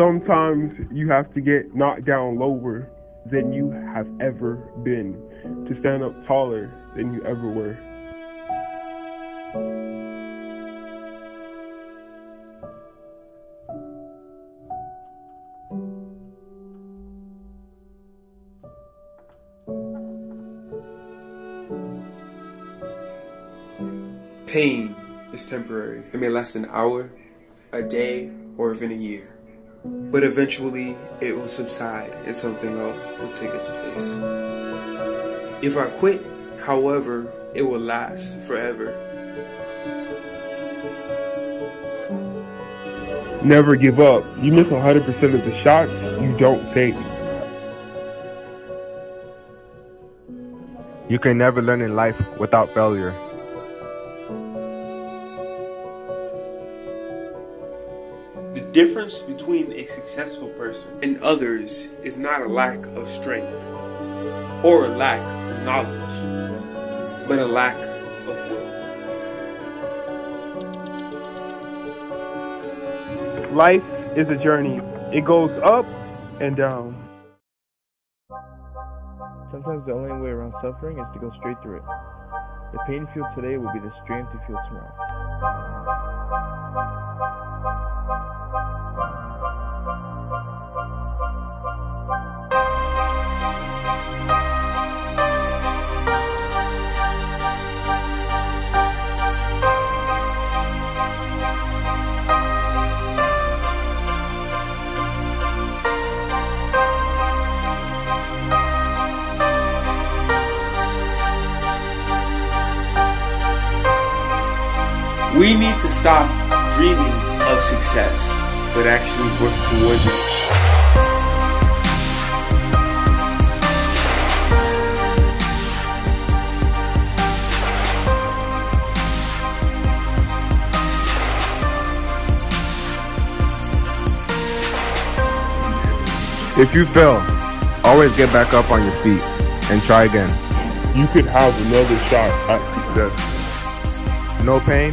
sometimes you have to get knocked down lower than you have ever been to stand up taller than you ever were. Pain is temporary. It may last an hour, a day, or even a year. But eventually, it will subside and something else will take its place. If I quit, however, it will last forever. Never give up. You miss 100% of the shots you don't take. You can never learn in life without failure. The difference between a successful person and others is not a lack of strength or a lack of knowledge, but a lack of will. Life is a journey. It goes up and down. Sometimes the only way around suffering is to go straight through it. The pain you feel today will be the strength you feel tomorrow. We need to stop dreaming of success, but actually work towards it. If you fail, always get back up on your feet and try again. You could have another shot at success. No pain,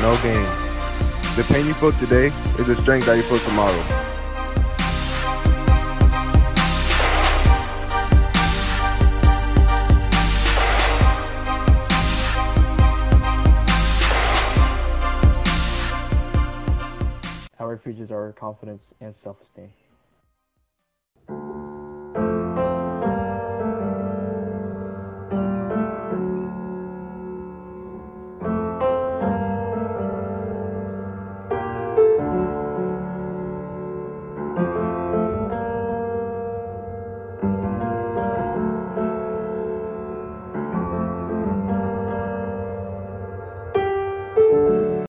no gain. The pain you feel today is the strength that you feel tomorrow. Our features are confidence and self-esteem.